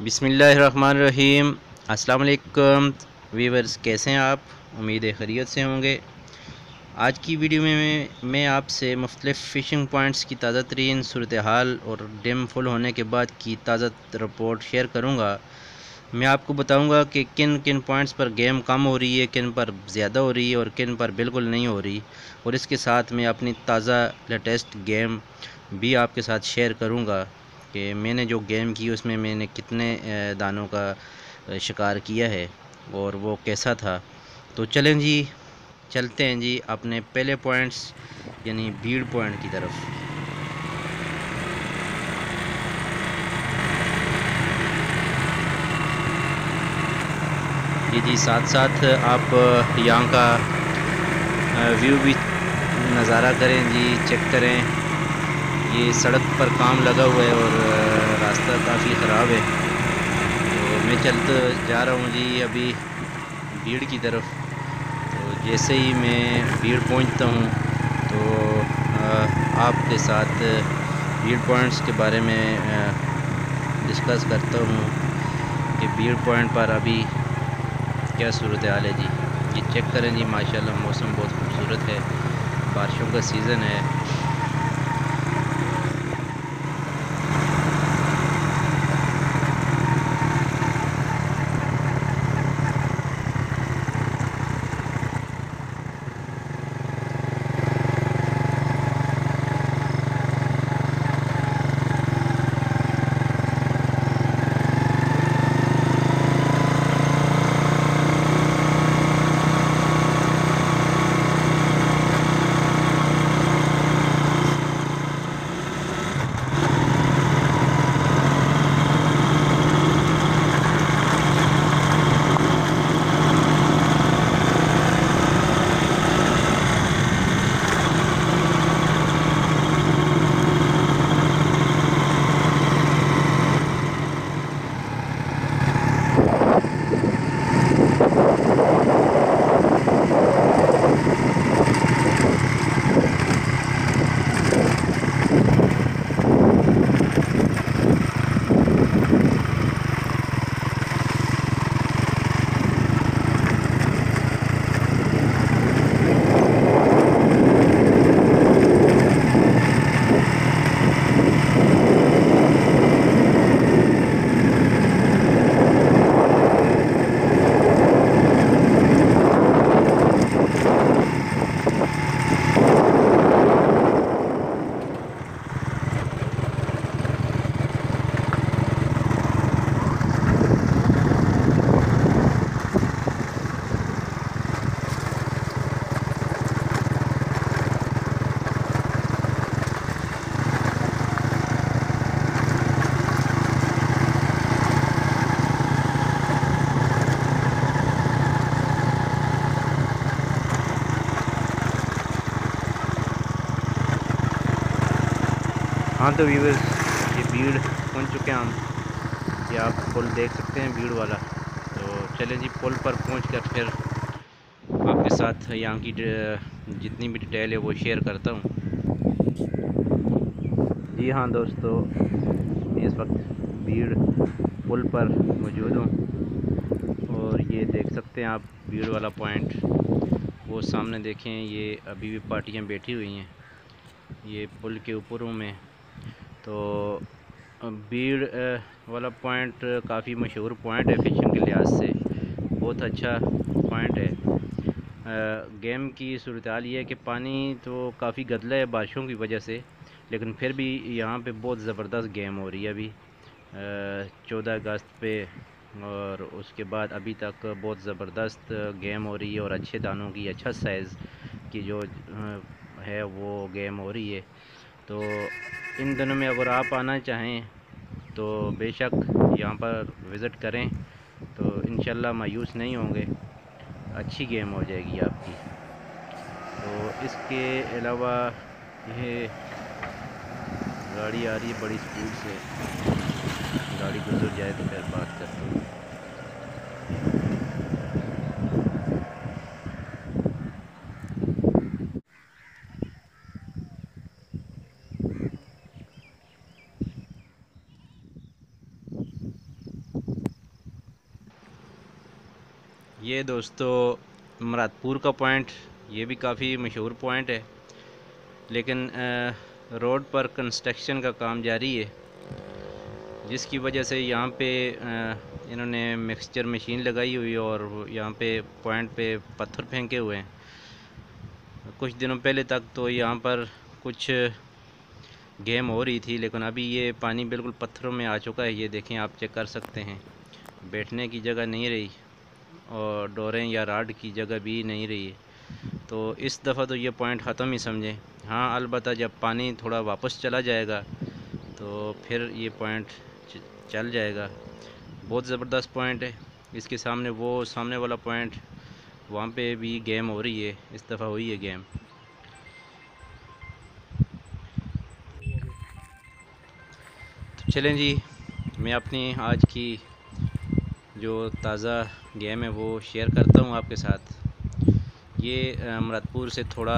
बिसमीम वालेकुम वीवर्स कैसे हैं आप? उम्मीद है खरीत से होंगे। आज की वीडियो में मैं आपसे मुख्तलिफ़ फ़िशिंग पॉइंट्स की ताज़ा तरीन सूरत हाल और डैम फुल होने के बाद की ताज़ा रिपोर्ट शेयर करूँगा। मैं आपको बताऊँगा कि किन किन पॉइंट्स पर गेम कम हो रही है, किन पर ज़्यादा हो रही है और किन पर बिल्कुल नहीं हो रही। और इसके साथ मैं अपनी ताज़ा लेटेस्ट गेम भी आपके साथ शेयर करूँगा। कि मैंने जो गेम की उसमें मैंने कितने दानों का शिकार किया है और वो कैसा था। तो चलें जी, चलते हैं जी अपने पहले पॉइंट्स, यानी भीड़ पॉइंट की तरफ़। जी जी साथ साथ आप यहाँ का व्यू भी नज़ारा करें जी, चेक करें। ये सड़क पर काम लगा हुआ है और रास्ता काफ़ी ख़राब है। तो मैं चलते जा रहा हूँ जी अभी भीड़ की तरफ़। तो जैसे ही मैं भीड़ पहुँचता हूँ तो आपके साथ भीड़ पॉइंट्स के बारे में डिस्कस करता हूँ कि भीड़ पॉइंट पर अभी क्या सूरत हाल है जी। ये चेक करें जी, माशाल्लाह मौसम बहुत खूबसूरत है। बारिशों का सीज़न है। हाँ तो व्यूवर्स ये भीड़ पहुँच चुके हैं हम। ये आप पुल देख सकते हैं भीड़ वाला। तो चले जी पुल पर पहुँच कर फिर आपके साथ यहाँ की जितनी भी डिटेल है वो शेयर करता हूँ। जी हाँ दोस्तों, इस वक्त भीड़ पुल पर मौजूद हूँ। और ये देख सकते हैं आप भीड़ वाला पॉइंट वो सामने देखें, ये अभी भी पार्टियाँ बैठी हुई हैं। ये पुल के ऊपरों में तो भीड़ वाला पॉइंट काफ़ी मशहूर पॉइंट है फ़िशिंग के लिहाज से। बहुत अच्छा पॉइंट है। गेम की सूरत ये है कि पानी तो काफ़ी गदला है बारिशों की वजह से, लेकिन फिर भी यहाँ पे बहुत ज़बरदस्त गेम हो रही है अभी। चौदह अगस्त पे और उसके बाद अभी तक बहुत ज़बरदस्त गेम हो रही है और अच्छे दानों की अच्छा साइज़ की जो है वो गेम हो रही है। तो इन दिनों में अगर आप आना चाहें तो बेशक यहाँ पर विज़िट करें तो इन मायूस नहीं होंगे। अच्छी गेम हो जाएगी आपकी। तो इसके अलावा ये गाड़ी आ रही है, बड़ी स्पीड से। गाड़ी गुजर जाए तो फिर बात करते हैं। ये दोस्तों, मुरादपुर का पॉइंट ये भी काफ़ी मशहूर पॉइंट है। लेकिन रोड पर कंस्ट्रक्शन का काम जारी है, जिसकी वजह से यहाँ पे इन्होंने मिक्सचर मशीन लगाई हुई और यहाँ पे पॉइंट पे पत्थर फेंके हुए हैं। कुछ दिनों पहले तक तो यहाँ पर कुछ गेम हो रही थी, लेकिन अभी ये पानी बिल्कुल पत्थरों में आ चुका है, ये देखें, आप चेक कर सकते हैं। बैठने की जगह नहीं रही। और डोरें या राड की जगह भी नहीं रही है। तो इस दफ़ा तो ये पॉइंट ख़त्म ही समझें। हाँ अलबत् जब पानी थोड़ा वापस चला जाएगा तो फिर ये पॉइंट चल जाएगा। बहुत ज़बरदस्त पॉइंट है। इसके सामने वो, सामने वाला पॉइंट वहाँ पे भी गेम हो रही है। इस दफ़ा हुई है गेम तो चलें जी, मैं अपनी आज की जो ताज़ा गेम है वो शेयर करता हूँ आपके साथ। ये अमरतपुर से थोड़ा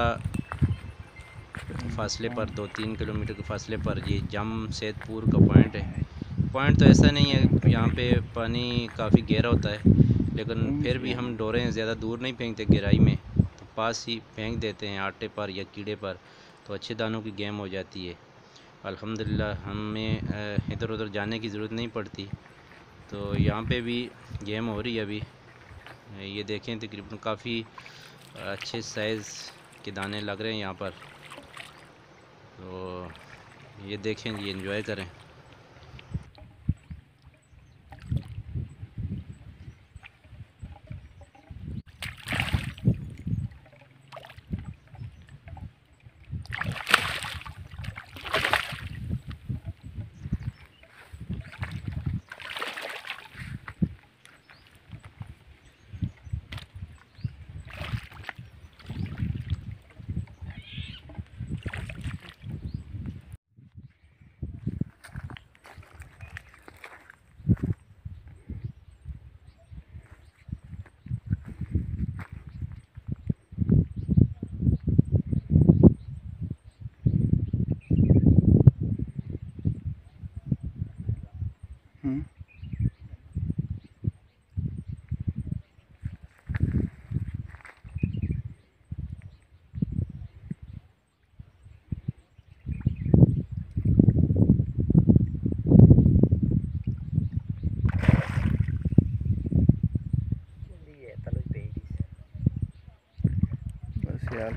फासले पर, दो तीन किलोमीटर के फासले पर, ये जम सैदपुर का पॉइंट है। पॉइंट तो ऐसा नहीं है, यहाँ पे पानी काफ़ी गहरा होता है, लेकिन फिर भी हम डोरें ज़्यादा दूर नहीं फेंकते गहराई में तो पास ही फेंक देते हैं आटे पर या कीड़े पर तो अच्छे दानों की गेम हो जाती है। अल्हम्दुलिल्लाह, हमें इधर उधर जाने की ज़रूरत नहीं पड़ती। तो यहाँ पे भी गेम हो रही है अभी। ये देखें तकरीबन काफ़ी अच्छे साइज़ के दाने लग रहे हैं यहाँ पर। तो ये देखें, ये इन्जॉय करें।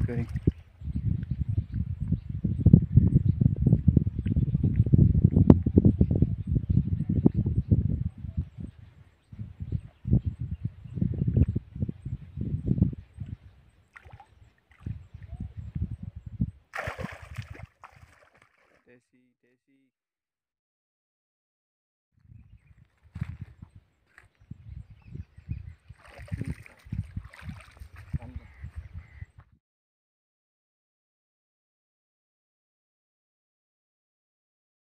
like.